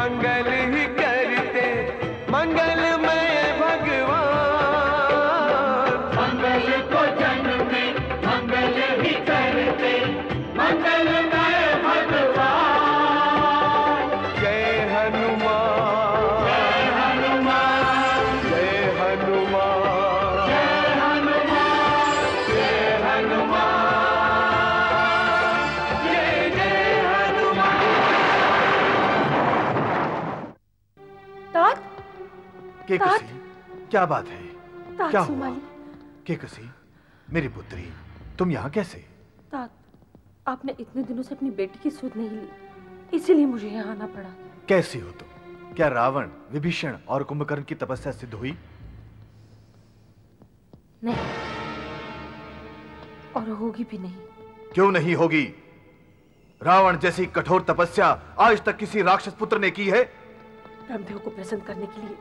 मंगल के कसी क्या बात है? क्या हुआ? के कसी मेरी पुत्री तुम यहाँ कैसे? तात आपने इतने दिनों से अपनी बेटी की सुध नहीं ली इसीलिए मुझे यहाँ आना पड़ा। कैसी हो तुम? क्या रावण विभीषण और कुंभकर्ण की तपस्या सिद्ध हुई? नहीं और होगी भी नहीं। क्यों नहीं होगी? रावण जैसी कठोर तपस्या आज तक किसी राक्षस पुत्र ने की है? रामदेव को प्रसन्न करने के लिए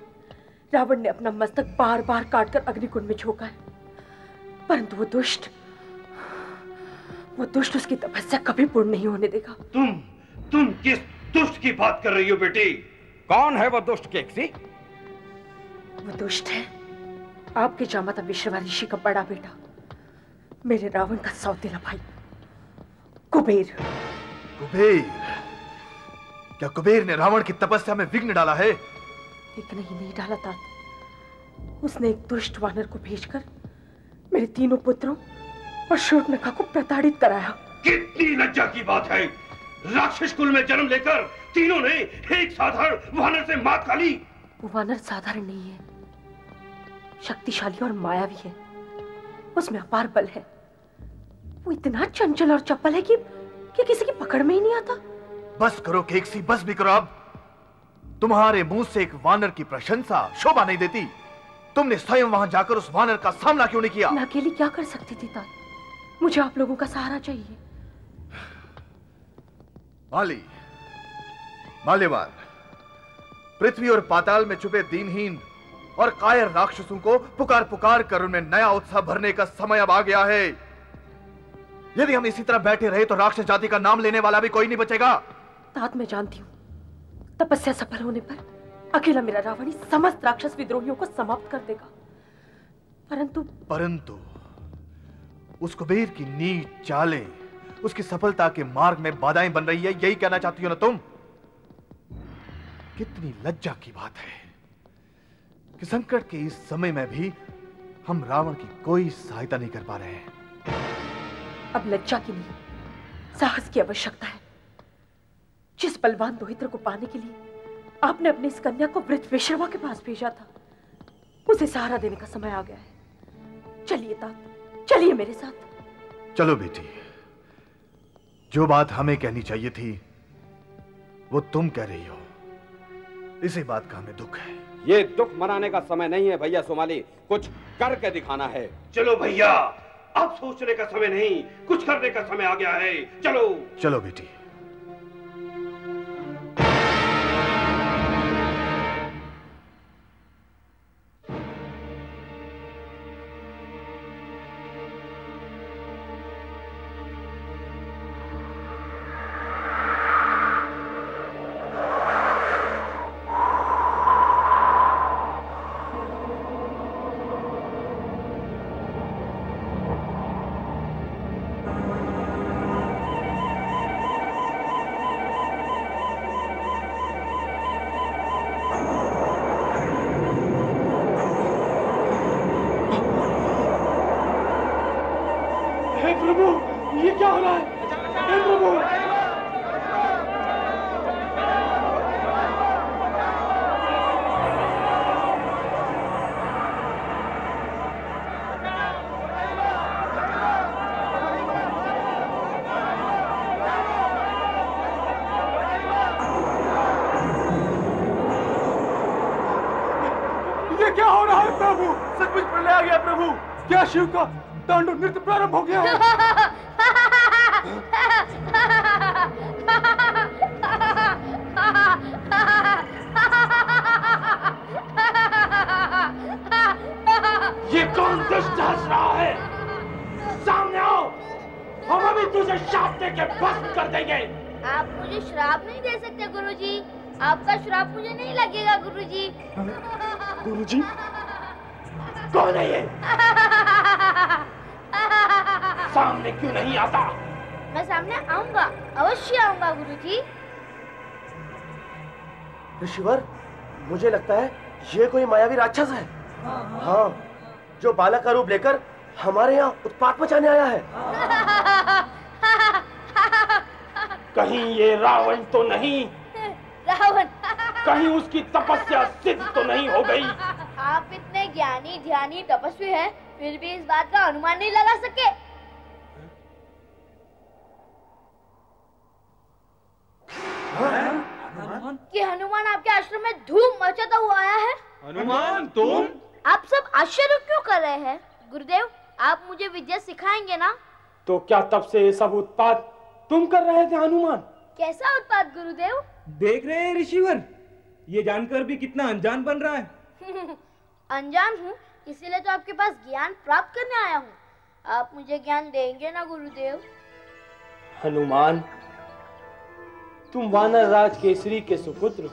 रावण ने अपना मस्तक बार बार काटकर अग्निकुंड में झोंका है। परंतु वो दुष्ट वो दुष्ट उसकी तपस्या कभी पूर्ण नहीं होने देगा। तुम तुम किस दुष्ट की बात कर रही हो बेटी? कौन है वो दुष्ट केकसी वो दुष्ट है आपके जामाता विश्ववा ऋषि का बड़ा बेटा मेरे रावण का सौतेला भाई कुबेर। कुबेर? क्या कुबेर ने रावण की तपस्या में विघ्न डाला है? एक नहीं नहीं डाला था उसने एक दुष्ट वानर को भेजकर मेरे तीनों पुत्रों और शूर्पणखा को प्रताड़ित कराया। कितनी लज्जा की बात है। राक्षस कुल में जन्म लेकर तीनों ने एक साधारण वानर से मात खा ली। वो वानर साधारण नहीं है। शक्तिशाली और मायावी है। उसमें अपार बल है। वो इतना चंचल और चप्पल है कि कि किसी की पकड़ में ही नहीं आता। बस करो केकसी बस भी करो अब तुम्हारे मुँह से एक वानर की प्रशंसा शोभा नहीं देती। तुमने स्वयं वहाँ जाकर उस वानर का सामना क्यों नहीं किया? मैं अकेली क्या कर सकती थी तात मुझे आप लोगों का सहारा चाहिए। माली माल्यवान पृथ्वी और पाताल में छुपे दीनहीन और कायर राक्षसों को पुकार पुकार कर उनमें नया उत्साह भरने का समय अब आ गया है। यदि हम इसी तरह बैठे रहे तो राक्षस जाति का नाम लेने वाला भी कोई नहीं बचेगा। तात मैं जानती हूँ। तपस्या सफल होने पर अकेला मेरा रावण समस्त राक्षस विद्रोहियों को समाप्त कर देगा। परंतु परंतु उस कुबेर की नीच चालें उसकी सफलता के मार्ग में बाधाएँ बन रही है यही कहना चाहती हो ना तुम? कितनी लज्जा की बात है कि संकट के इस समय में भी हम रावण की कोई सहायता नहीं कर पा रहे हैं। अब लज्जा की नहीं साहस की आवश्यकता है। जिस बलवान दोहित्र को पाने के लिए आपने अपनी इस कन्या को वृद्ध विश्रवा के पास भेजा था उसे सहारा देने का समय आ गया है। चलिए तात चलिए मेरे साथ। चलो बेटी जो बात हमें कहनी चाहिए थी वो तुम कह रही हो। इसी बात का हमें दुख है। ये दुख मनाने का समय नहीं है भैया सोमाली कुछ करके दिखाना है। चलो भैया अब सोचने का समय नहीं कुछ करने का समय आ गया है। चलो। चलो बेटी। शिव का तांडव नृत्य प्रारंभ हो गया। है ये कौन दुष्ट हंस रहा है? सामने आओ। हम अभी तुझे शाप दे के भस्म कर देंगे। आप मुझे श्राप नहीं दे सकते गुरुजी। आपका श्राप मुझे नहीं लगेगा गुरुजी। गुरुजी कौन है ये? सामने क्यों नहीं आता? मैं सामने आऊँगा अवश्य आऊँगा गुरुजी। ऋषिवर मुझे लगता है ये कोई मायावी राक्षस है। हाँ जो बालक का रूप लेकर हमारे यहाँ उत्पात मचाने आया है। कहीं ये रावण तो नहीं। रावण। कहीं उसकी तपस्या सिद्ध तो नहीं हो गई। आप इतने ज्ञानी ध्यानी तपस्वी हैं फिर भी इस बात का अनुमान नहीं लगा सके। कि हनुमान आपके आश्रम में धूम मचाता हुआ आया है? हनुमान तुम? आप सब आश्चर्य क्यों कर रहे हैं? गुरुदेव आप मुझे विद्या सिखाएँगे ना? तो क्या तब से ये सब उत्पाद तुम कर रहे थे हनुमान? कैसा उत्पाद गुरुदेव? देख रहे हैं ऋषिवर ये जानकर भी कितना अनजान बन रहा है। अनजान हूँ? इसीलिए तो आपके पास ज्ञान प्राप्त करने आया हूँ। आप मुझे ज्ञान देंगे ना गुरुदेव? हनुमान तुम वानर राज केसरी के सुपुत्र हो।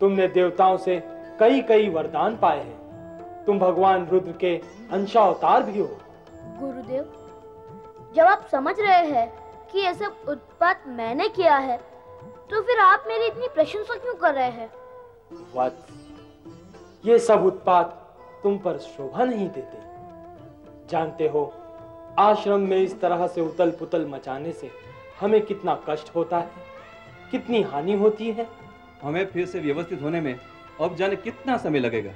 तुमने देवताओं से कई कई वरदान पाए हैं। तुम भगवान रुद्र के अंशावतार भी हो। गुरुदेव जब आप समझ रहे हैं कि ये सब उत्पात मैंने किया है तो फिर आप मेरी इतनी प्रशंसा क्यों कर रहे हैं? ये सब उत्पात तुम पर शोभा नहीं देते। जानते हो आश्रम में इस तरह से उतल पुतल मचाने से हमें कितना कष्ट होता है कितनी हानि होती है। हमें फिर से व्यवस्थित होने में अब जाने कितना समय लगेगा?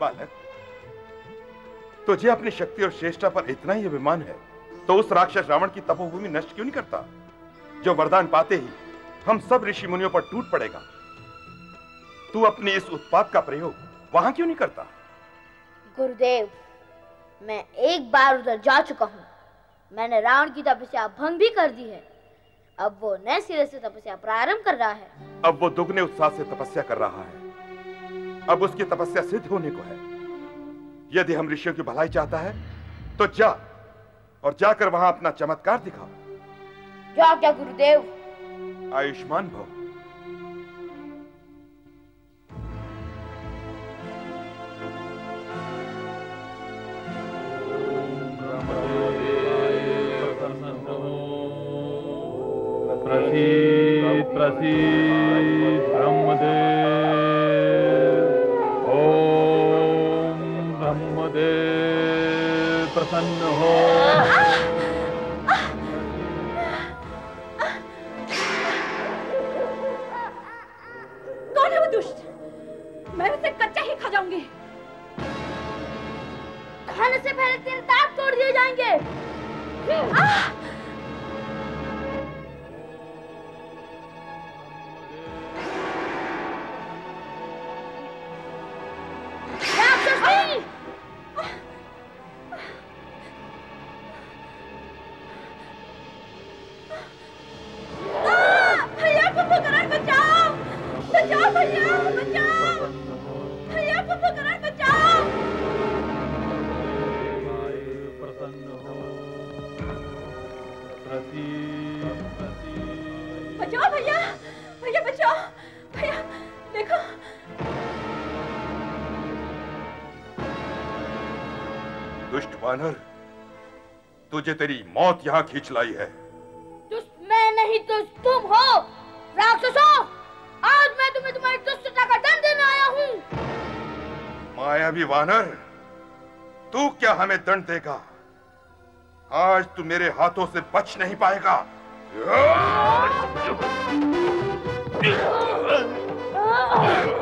बालक तुझे अपनी शक्ति और श्रेष्ठता पर इतना ही अभिमान है तो उस राक्षस रावण की तपोभूमि नष्ट क्यों नहीं करता? जो वरदान पाते ही हम सब ऋषि मुनियों पर टूट पड़ेगा। तू अपने इस उत्पाद का प्रयोग वहाँ क्यों नहीं करता? गुरुदेव मैं एक बार उधर जा चुका हूँ। मैंने रावण की तपस्या भंग भी कर दी है। अब वो नए सिरे से तपस्या प्रारंभ कर रहा है। अब वो दुगने उत्साह से तपस्या कर रहा है। अब उसकी तपस्या सिद्ध होने को है। यदि हम ऋषियों की भलाई चाहता है तो जा और जाकर वहाँ अपना चमत्कार दिखा जाओ क्या गुरुदेव? आयुष्मान भव। प्रसीद प्रसीद। तुझे तेरी मौत यहाँ खींच लाई है दुष्ट मैं नहीं दुष्ट तुम हो राक्षसों आज मैं तुम्हें तुम्हारी दुष्टता का दंड देने आया हूँ मायावी वानर तू क्या हमें दंड देगा आज तू मेरे हाथों से बच नहीं पाएगा बचाओ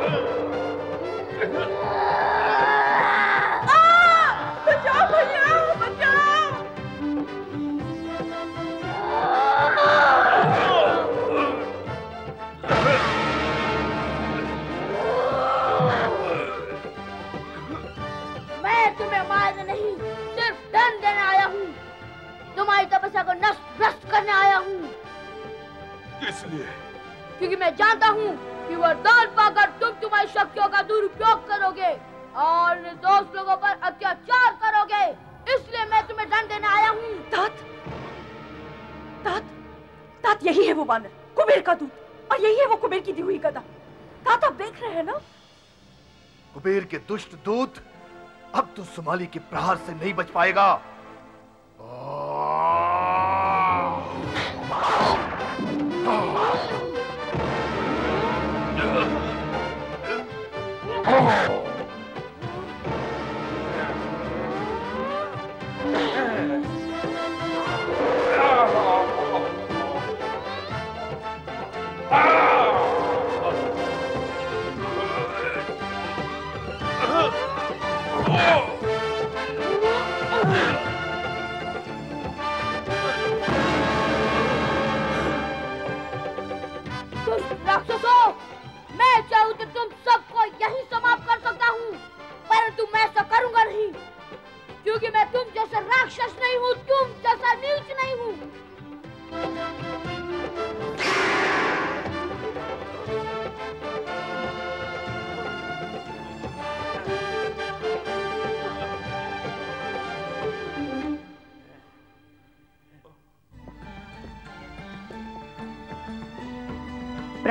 इसलिए क्योंकि मैं जानता हूँ कि वरदान पाकर तुम तुम्हारी शक्तियों का दुरुपयोग करोगे और निर्दोष लोगों पर अत्याचार करोगे। इसलिए मैं तुम्हें दंड देने आया हूँ। तात तात तात यही है वो बानर कुबेर का दूत और यही है वो कुबेर की दी हुई गदा। तात आप देख रहे हैं ना? कुबेर के दुष्ट दूत अब तो सुमाली के प्रहार से नहीं बच पाएगा।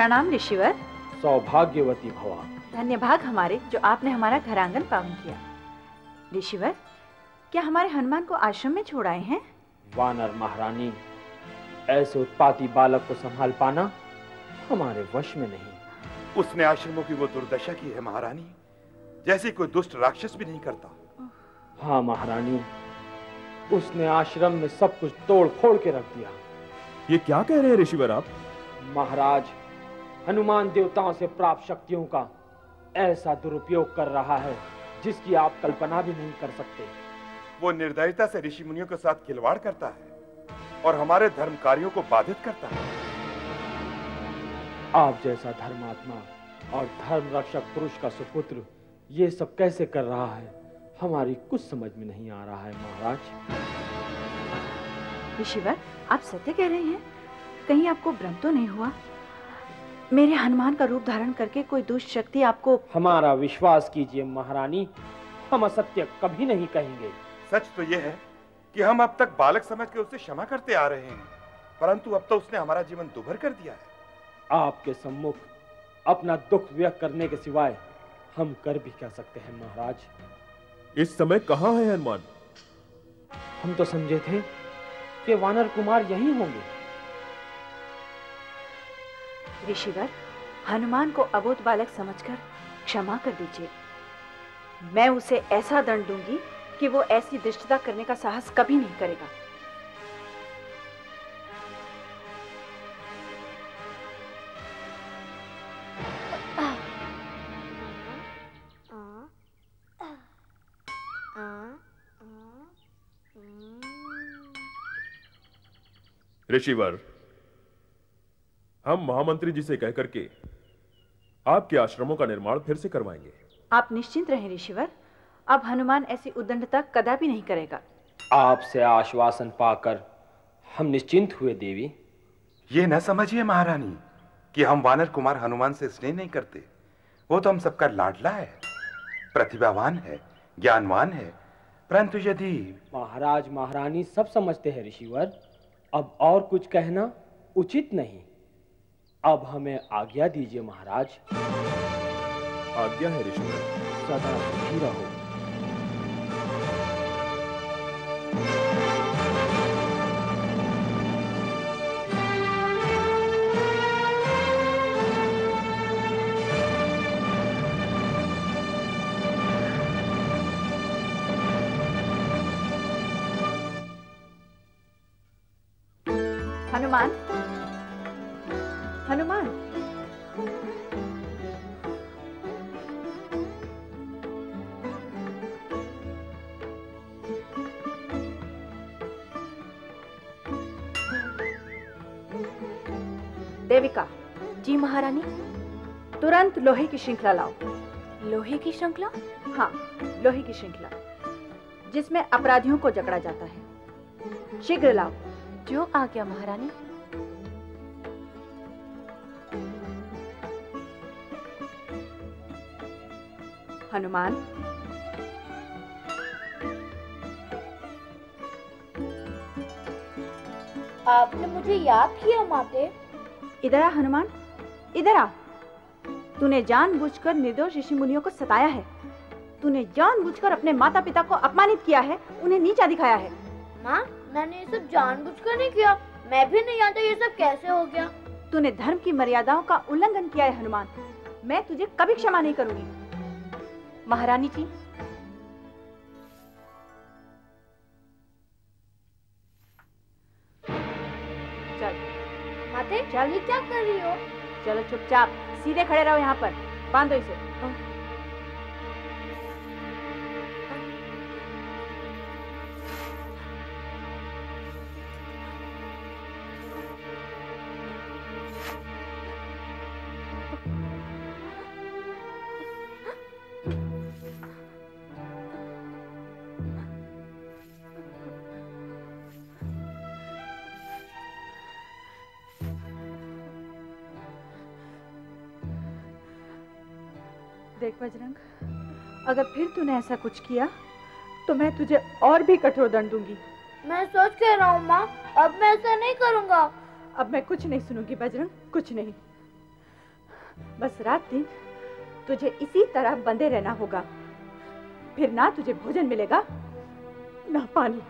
प्रणाम ऋषिवर। सौभाग्यवती भवा धन्य भाग हमारे जो आपने हमारा घर आँगन पावन किया। ऋषिवर क्या हमारे हनुमान को आश्रम में छोड़ आए हैं? वानर महारानी ऐसे उत्पाती बालक को संभाल पाना हमारे वश में नहीं। उसने आश्रमों की वो दुर्दशा की है महारानी जैसे कोई दुष्ट राक्षस भी नहीं करता। हाँ महारानी उसने आश्रम में सब कुछ तोड़ फोड़ के रख दिया। ये क्या कह रहे हैं ऋषिवर आप? महाराज हनुमान देवताओं से प्राप्त शक्तियों का ऐसा दुरुपयोग कर रहा है जिसकी आप कल्पना भी नहीं कर सकते। वो निर्दयता से ऋषि मुनियों के साथ खिलवाड़ करता है और हमारे धर्म कार्यों को बाधित करता है। आप जैसा धर्मात्मा और धर्म रक्षक पुरुष का सुपुत्र ये सब कैसे कर रहा है हमारी कुछ समझ में नहीं आ रहा है महाराज। ऋषिवर आप सत्य कह रहे हैं? कहीं आपको भ्रम तो नहीं हुआ? मेरे हनुमान का रूप धारण करके कोई दुष्ट शक्ति आपको हमारा विश्वास कीजिए महारानी। हम असत्य कभी नहीं कहेंगे। सच तो यह है कि हम अब तक बालक समझ के उससे क्षमा करते आ रहे हैं। परंतु अब तो उसने हमारा जीवन दुभर कर दिया है। आपके सम्मुख अपना दुख व्यक्त करने के सिवाय हम कर भी क्या सकते हैं महाराज? इस समय कहाँ है हनुमान? हम तो समझे थे कि वानर कुमार यही होंगे। ऋषिवर हनुमान को अबोध बालक समझकर क्षमा कर दीजिए। मैं उसे ऐसा दंड दूँगी कि वो ऐसी दृष्टता करने का साहस कभी नहीं करेगा। ऋषिवर हम महामंत्री जी से कहकर के आपके आश्रमों का निर्माण फिर से करवाएँगे। आप निश्चिंत रहें ऋषिवर। अब हनुमान ऐसी उद्दंडता कदापि नहीं करेगा। आपसे आश्वासन पाकर हम निश्चिंत हुए देवी। ये न समझिए महारानी कि हम वानर कुमार हनुमान से स्नेह नहीं करते। वो तो हम सबका लाडला है प्रतिभावान है ज्ञानवान है। परंतु यदि महाराज महारानी सब समझते हैं ऋषिवर। अब और कुछ कहना उचित नहीं। अब हमें आज्ञा दीजिए महाराज। आज्ञा है ऋषि सदा सुखी रहो। देविका। जी महारानी तुरंत लोहे की श्रृंखला लाओ। लोहे की श्रृंखला? हाँ लोहे की श्रृंखला जिसमें अपराधियों को जकड़ा जाता है। शीघ्र लाओ। जो आ गया महारानी। हनुमान। आपने मुझे याद किया माते। इधर आ हनुमान। इधर आ। तूने जानबूझकर निर्दोष ऋषि मुनियों को सताया है। तूने जानबूझकर अपने माता पिता को अपमानित किया है उन्हें नीचा दिखाया है। माँ मैंने ये सब जानबूझकर नहीं किया। मैं भी नहीं जानता ये सब कैसे हो गया। तूने धर्म की मर्यादाओं का उल्लंघन किया है हनुमान। मैं तुझे कभी क्षमा नहीं करूँगी। महारानी जी माते चल ये क्या कर रही हो? चलो चुपचाप, सीधे खड़े रहो यहाँ पर। बांधो इसे। तूने ऐसा कुछ किया तो मैं तुझे और भी कठोर दंड दूँगी। मैं सोच कह रहा हूँ माँ अब मैं ऐसा नहीं करूँगा। अब मैं कुछ नहीं सुनूँगी बजरंग कुछ नहीं। बस रात दिन तुझे इसी तरह बंधे रहना होगा। फिर ना तुझे भोजन मिलेगा ना पानी।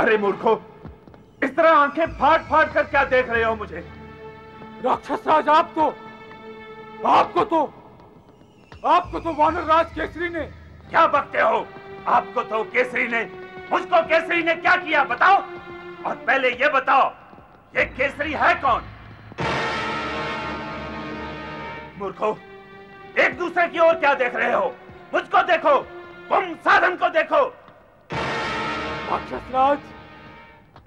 अरे मूर्खो इस तरह आँखें फाट फाट कर क्या देख रहे हो मुझे? राक्षस राज आपको आपको तो आपको तो वानर राज केसरी ने। क्या बकते हो? आपको तो केसरी ने मुझको केसरी ने क्या किया बताओ? और पहले ये बताओ ये केसरी है कौन? मूर्खो एक दूसरे की ओर क्या देख रहे हो? मुझको देखो तुम साधन को देखो। राक्षस राज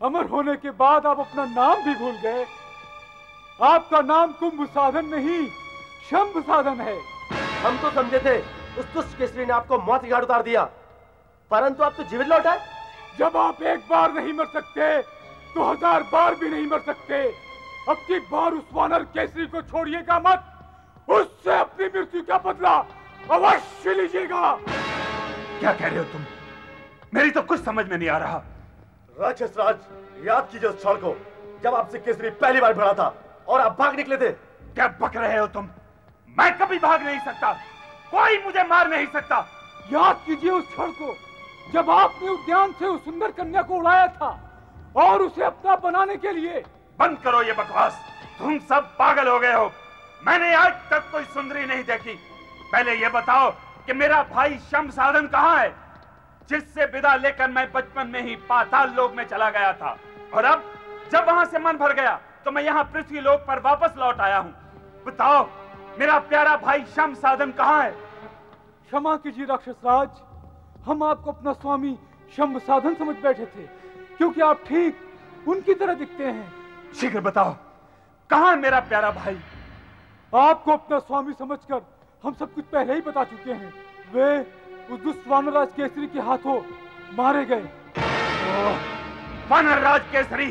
अमर होने के बाद आप अपना नाम भी भूल गए। आपका नाम कुंभ साधन नहीं शंभ साधन है। हम तो समझे थे उस दुष्ट केसरी ने आपको मौत की घाट उतार दिया। परंतु आप तो जीवित लौट आए। जब आप एक बार नहीं मर सकते तो हज़ार बार भी नहीं मर सकते। अब की बार उस वानर केसरी को छोड़िएगा मत। उससे अपनी मृत्यु का बदला अवश्य लीजिएगा। क्या कह रहे हो तुम? मेरी तो कुछ समझ में नहीं आ रहा। राक्षस राज याद कीजिए उस क्षण को जब आपसे केसरी पहली बार भिड़ा था और आप भाग निकले थे। क्या बक रहे हो तुम? मैं कभी भाग नहीं सकता। कोई मुझे मार नहीं सकता। याद कीजिए उस क्षण को जब आपने उद्यान से उस सुंदर कन्या को उड़ाया था और उसे अपना बनाने के लिए बंद करो ये बकवास। तुम सब पागल हो गए हो। मैंने आज तक कोई सुंदरी नहीं देखी। पहले ये बताओ कि मेरा भाई शम साधन कहाँ है? जिससे विदा लेकर मैं बचपन में ही पाताल लोक में चला गया था। और अब जब वहाँ से मन भर गया तो मैं यहाँ पृथ्वी लोक पर वापस लौट आया हूँ। बताओ मेरा प्यारा भाई शम साधन कहाँ है? क्षमा कीजिए राक्षस राज हम आपको अपना स्वामी शंभ साधन समझ बैठे थे क्योंकि आप ठीक उनकी तरह दिखते हैं। शीघ्र बताओ कहा है मेरा प्यारा भाई? आपको अपना स्वामी समझकर हम सब कुछ पहले ही बता चुके हैं। वे उस दुष्ट वानरराज केसरी के हाथों मारे गए। वानरराज केसरी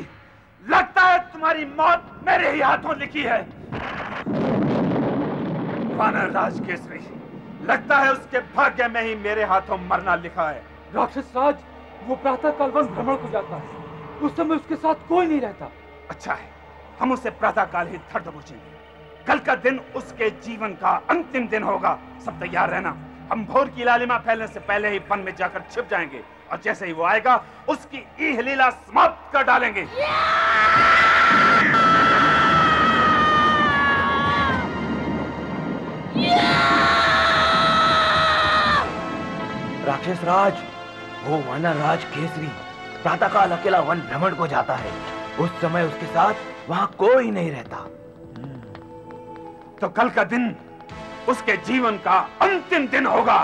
लगता है तुम्हारी मौत मेरे ही हाथों लिखी है। वानरराज केसरी लगता है उसके भाग्य में ही मेरे हाथों मरना लिखा है। राक्षस राज वो प्रातः काल वन भ्रमण को जाता है। उस समय उसके साथ कोई नहीं रहता। अच्छा है हम उसे प्रातः काल ही धर दबोचेंगे कल का दिन उसके जीवन का अंतिम दिन होगा। सब तैयार रहना। हम भोर की लालिमा फैलने से पहले ही वन में जाकर छिप जाएँगे और जैसे ही वो आएगा उसकी ईह लीला समाप्त कर डालेंगे। राक्षस राज वो वानर राज केसरी प्रातःकाल अकेला वन भ्रमण को जाता है। उस समय उसके साथ वहाँ कोई नहीं रहता। तो कल का दिन उसके जीवन का अंतिम दिन होगा।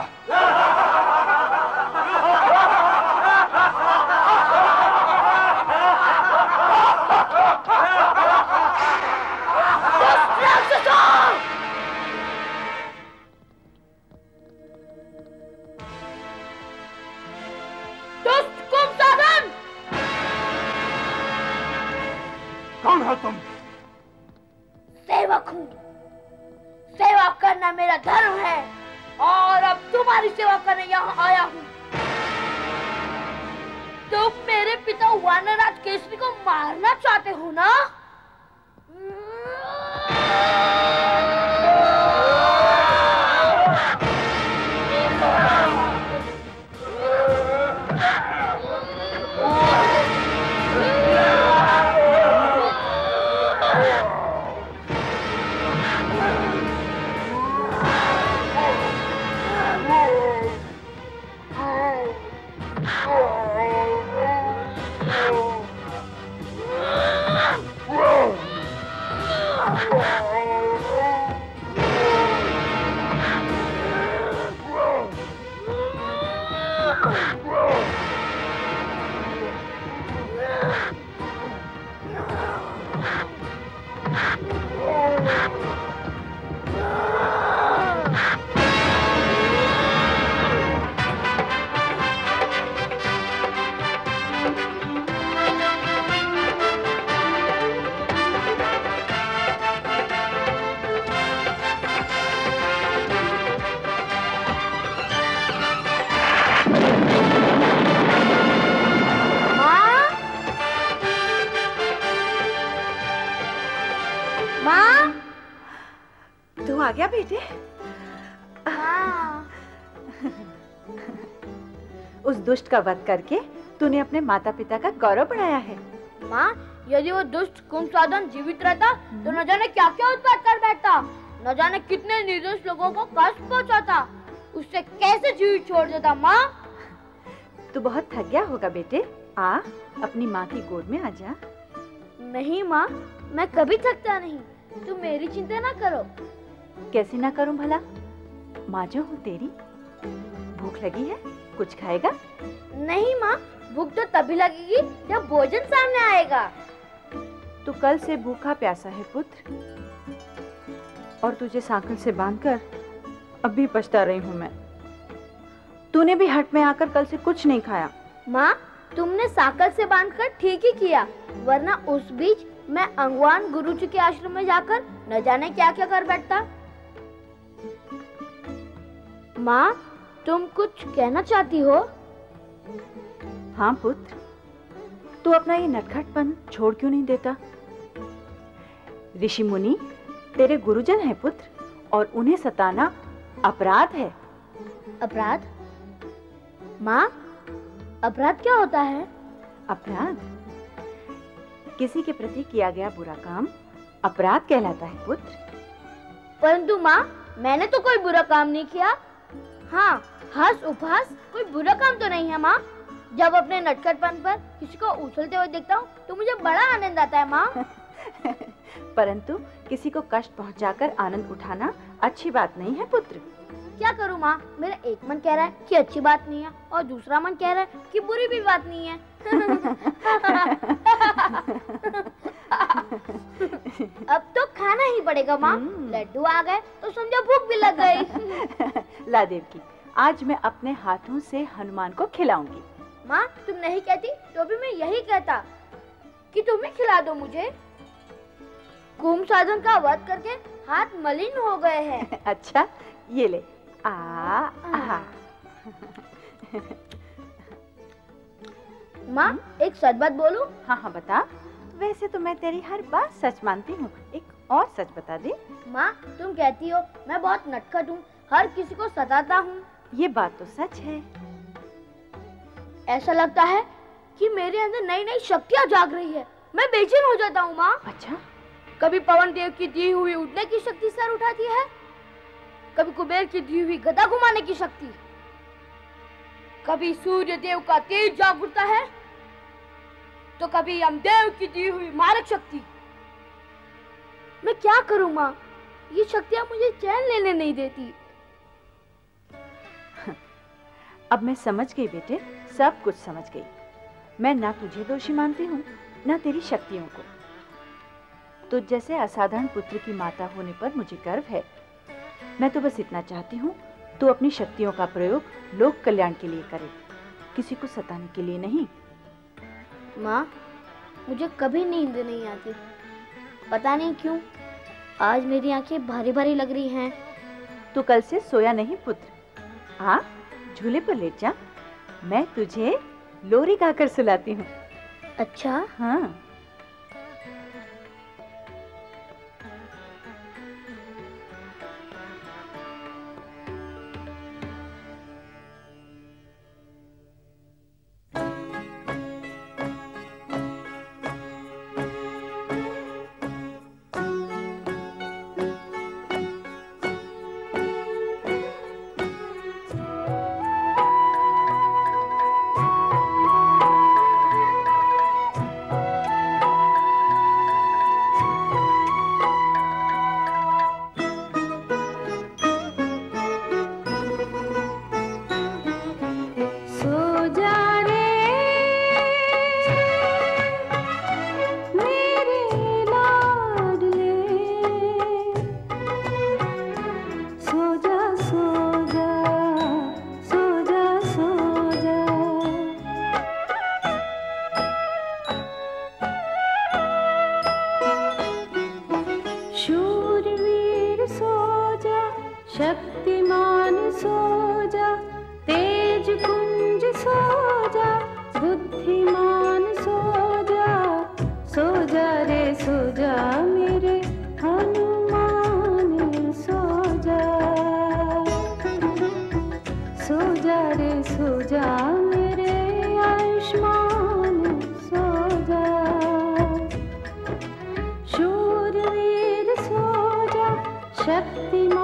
Oh. का वध करके तूने अपने माता पिता का गौरव बढ़ाया है। माँ यदि वो दुष्ट कुम साधन जीवित रहता तो न जाने क्या क्या उत्पाद कर बैठता। न जाने कितने निर्दोष लोगों को कष्ट पहुंचाता। उससे कैसे जीवित छोड़ देता माँ? तू बहुत थक गया होगा बेटे। आ अपनी माँ की गोद में आ जा। नहीं माँ मैं कभी थकता नहीं। तुम मेरी चिंता ना करो। कैसे ना करूँ भला? माँ जो हूँ तेरी। भूख लगी है? कुछ खाएगा? नहीं माँ भूख तो तभी लगेगी जब भोजन सामने आएगा। तू कल से भूखा प्यासा है पुत्र। और तुझे सांकल से बांधकर अब भी पछता रही हूँ मैं। तूने भी हट में आकर कल से कुछ नहीं खाया। माँ तुमने साकल से बांधकर ठीक ही किया वरना उस बीच मैं अंगवान गुरु जी के आश्रम में जाकर न जाने क्या क्या कर बैठता। माँ तुम कुछ कहना चाहती हो? हाँ पुत्र। तू अपना ये नटखटपन छोड़ क्यों नहीं देता? ऋषि मुनि तेरे गुरुजन है पुत्र और उन्हें सताना अपराध है। अपराध? माँ अपराध क्या होता है? अपराध? किसी के प्रति किया गया बुरा काम अपराध कहलाता है पुत्र। परंतु माँ मैंने तो कोई बुरा काम नहीं किया। हाँ हंस उपहास कोई बुरा काम तो नहीं है माँ? जब अपने नटखटपन पर किसी को उछलते हुए देखता हूँ तो मुझे बड़ा आनंद आता है माँ। परंतु किसी को कष्ट पहुंचाकर आनंद उठाना अच्छी बात नहीं है पुत्र। क्या करूँ माँ? मेरा एक मन कह रहा है कि अच्छी बात नहीं है और दूसरा मन कह रहा है कि बुरी भी बात नहीं है। अब तो खाना ही पड़ेगा माँ। लड्डू आ गए तो समझो भूख भी लग गई। ला देवकी आज मैं अपने हाथों से हनुमान को खिलाऊँगी। माँ तुम नहीं कहती? तो भी मैं यही कहता कि तुम ही खिला दो मुझे। कुम साधन का वध करके हाथ मलिन हो गए हैं। अच्छा ये ले। आ आ। माँ एक सच बात बोलूँ? हाँ हाँ बता। वैसे तो मैं तेरी हर बात सच मानती हूँ। एक और सच बता दे। माँ तुम कहती हो मैं बहुत नटखट हूँ हर किसी को सताता हूँ। ये बात तो सच है। ऐसा लगता है कि मेरे अंदर नई नई शक्तियाँ जाग रही है। मैं बेचैन हो जाता हूँ माँ। अच्छा? कभी पवन देव की दी हुई उड़ने की शक्ति सर उठाती है? कभी कुबेर की दी हुई गदा घुमाने की शक्ति? कभी सूर्य देव का तेज जाग उठता है? तो कभी यमदेव की दी हुई मारक शक्ति? मैं क्या करूँ माँ? ये शक्तियाँ मुझे चैन लेने नहीं देती। अब मैं समझ गई बेटे सब कुछ समझ गई। मैं ना तुझे दोषी मानती हूँ ना तेरी शक्तियों को। तो जैसे असाधारण पुत्र की माता होने पर मुझे गर्व है। मैं तो बस इतना चाहती हूँ तू अपनी शक्तियों का प्रयोग लोक कल्याण के लिए करे किसी को सताने के लिए नहीं। माँ मुझे कभी नींद नहीं आती। पता नहीं क्यों आज मेरी आँखें भारी भारी लग रही हैं। तू कल से सोया नहीं पुत्र। हाँ? झूले पर लेट जा। मैं तुझे लोरी गाकर सुलाती हूँ। अच्छा? हाँ। शक्तिमान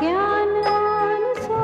ज्ञानवान सो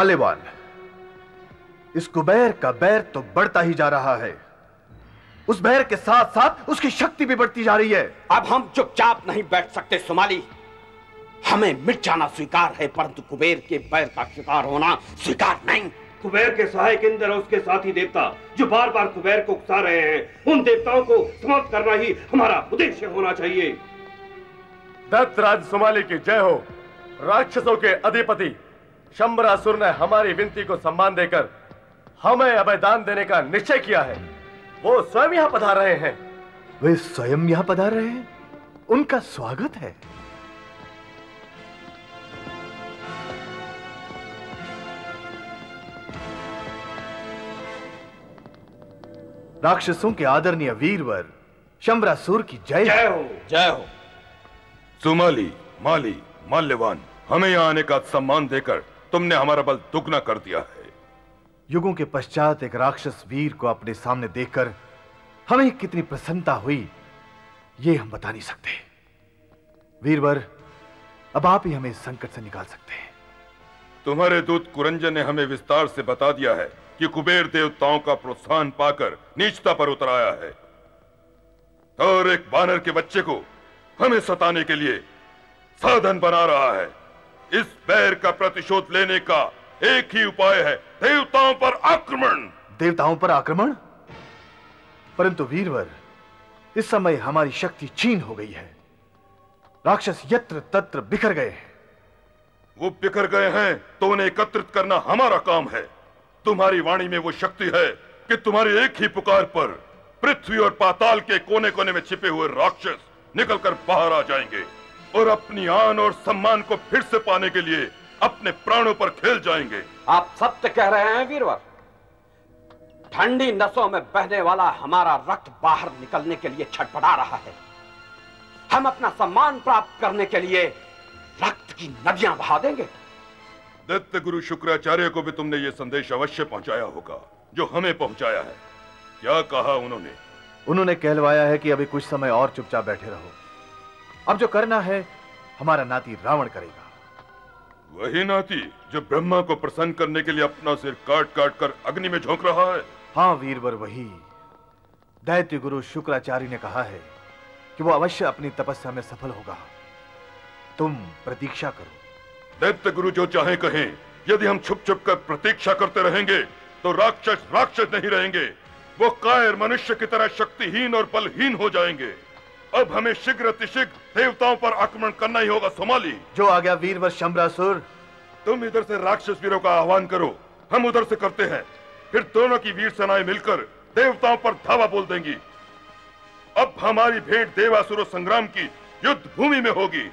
मालेवान इस कुबेर का बैर तो बढ़ता ही जा रहा है। उस बैर के साथ साथ उसकी शक्ति भी बढ़ती जा रही है। अब हम चुपचाप नहीं बैठ सकते सोमाली। हमें मिट जाना स्वीकार है परंतु कुबेर के बैर का शिकार होना स्वीकार नहीं। कुबेर के सहायक इंद्र और उसके साथी देवता जो बार बार कुबेर को उकसा रहे हैं उन देवताओं को समाप्त करना ही हमारा उद्देश्य होना चाहिए। दत्तराज सोमाली की जय हो। राक्षसों के अधिपति। शंबरासुर ने हमारी विनती को सम्मान देकर हमें अभयदान देने का निश्चय किया है। वो स्वयं यहाँ पधार रहे हैं। वे स्वयं यहाँ पधार रहे हैं? उनका स्वागत है। राक्षसों के आदरणीय वीरवर शंबरासुर की जय जय हो। जय हो। सुमाली माली माल्यवान हमें यहाँ आने का सम्मान देकर तुमने हमारा बल दुगना कर दिया है। युगों के पश्चात एक राक्षस वीर को अपने सामने देखकर हमें कितनी प्रसन्नता हुई ये हम बता नहीं सकते। वीरवर अब आप ही हमें संकट से निकाल सकते हैं। तुम्हारे दूत कुरंजन ने हमें विस्तार से बता दिया है कि कुबेर देवताओं का प्रोत्साहन पाकर नीचता पर उतर आया है। और एक बानर के बच्चे को हमें सताने के लिए साधन बना रहा है। इस बैर का प्रतिशोध लेने का एक ही उपाय है देवताओं पर आक्रमण। देवताओं पर आक्रमण? परंतु वीरवर इस समय हमारी शक्ति छीन हो गई है। राक्षस यत्र तत्र बिखर गए हैं। वो बिखर गए हैं तो उन्हें एकत्रित करना हमारा काम है। तुम्हारी वाणी में वो शक्ति है कि तुम्हारी एक ही पुकार पर पृथ्वी और पाताल के कोने कोने में छिपे हुए राक्षस निकलकर बाहर आ जाएँगे। और अपनी आन और सम्मान को फिर से पाने के लिए अपने प्राणों पर खेल जाएँगे। आप सत्य कह रहे हैं वीरवर। ठंडी नसों में बहने वाला हमारा रक्त बाहर निकलने के लिए छटपटा रहा है। हम अपना सम्मान प्राप्त करने के लिए रक्त की नदियाँ बहा देंगे। दत्त गुरु शुक्राचार्य को भी तुमने ये संदेश अवश्य पहुँचाया होगा जो हमें पहुँचाया है। क्या कहा उन्होंने? उन्होंने कहलवाया है कि अभी कुछ समय और चुपचाप बैठे रहो। अब जो करना है हमारा नाती रावण करेगा। वही नाती जो ब्रह्मा को प्रसन्न करने के लिए अपना सिर काट काट कर अग्नि में झोंक रहा है। हाँ वीरवर वही। दैत्य गुरु शुक्राचार्य ने कहा है कि वो अवश्य अपनी तपस्या में सफल होगा। तुम प्रतीक्षा करो। दैत्य गुरु जो चाहे कहें यदि हम छुप छुप कर प्रतीक्षा करते रहेंगे तो राक्षस राक्षस नहीं रहेंगे। वो कायर मनुष्य की तरह शक्तिहीन और बलहीन हो जाएँगे। अब हमें शीघ्र अतिशीघ्र देवताओं पर आक्रमण करना ही होगा सोमाली। जो आ गया वीरवर शंबरासुर तुम इधर से राक्षस वीरों का आह्वान करो हम उधर से करते हैं। फिर दोनों की वीर सेनाएँ मिलकर देवताओं पर धावा बोल देंगी। अब हमारी भेंट देवासुर संग्राम की युद्ध भूमि में होगी।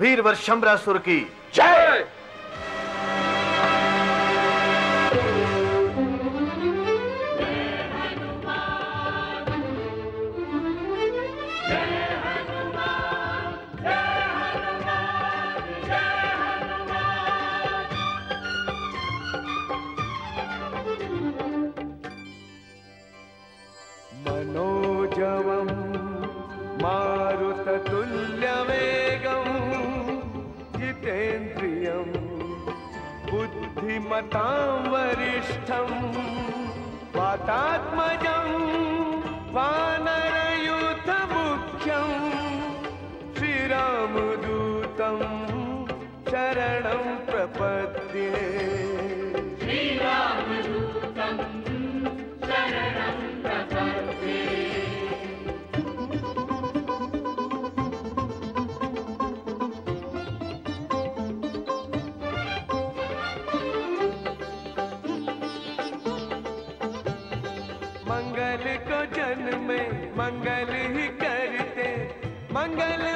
वीरवर शंबरासुर की। जय! बुद्धिमतां वरिष्ठं वातात्मजं वानरयूथमुख्यम् श्रीरामदूतं शरणं प्रपद्ये। श्रीरामदूतं मंगल को जन्म में मंगल ही करते मंगलमय